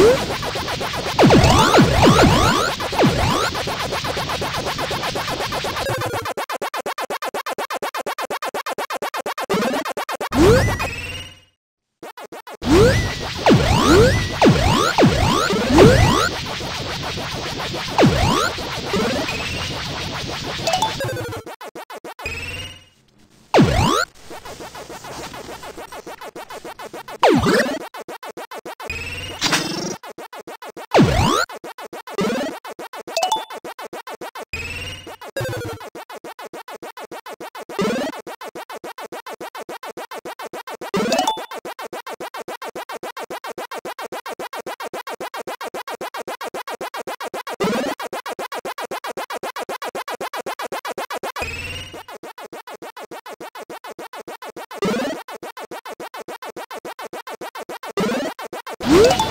you Huh?